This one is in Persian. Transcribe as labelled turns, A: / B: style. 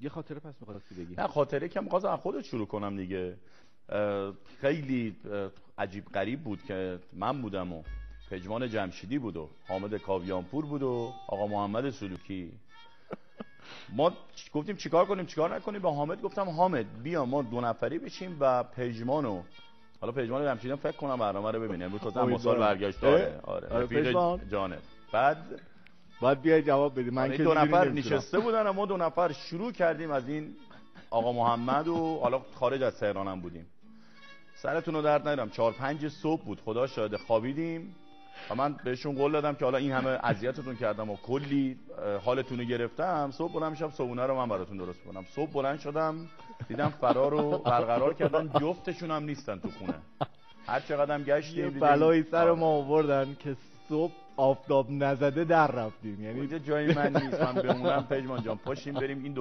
A: یه خاطره پس می‌خواستی بگی.
B: نه خاطره که می‌خواستم از خودت شروع کنم دیگه. خیلی عجیب غریب بود که من بودم و پژمان جمشیدی بود و حامد کاویانپور بود و آقا محمد سلوکی. ما گفتیم چیکار کنیم چیکار نکنیم؟ با حامد گفتم حامد بیا ما دو نفری بشیم و پژمانو حالا پژمان جمشیدی فکر کنم برنامه رو ببینه. امروز تازه هم با سال
A: امیدوارم.
B: برگشت؟ آره
A: آره، پژمان.
B: جانه بعد
A: باید بیای جواب بدی. من
B: آره،
A: که
B: دو نفر. نشسته بودن و ما دو نفر شروع کردیم از این آقا محمد و حالا خارج از تهران هم بودیم. سرتون رو درد نیارم چهار پنج صبح بود. خدا شاهده خوابیدیم. و من بهشون قول دادم که حالا این همه اذیتتون کردم و کلی حالتون رو گرفتم. صبح بلند میشم صبحونه رو من براتون درست کنم صبح بلند شدم دیدم فرار رو برقرار کردن. جفتشون هم نیستن تو خونه. هر چقدر هم گشتیم
A: یه بلایی سر
B: آره.
A: ما آوردن که صبح آفتاب نزده در رفتیم. یعنی
B: اینجا جای من نیست. من بمونم پژمان جان. پاشیم بریم. این دو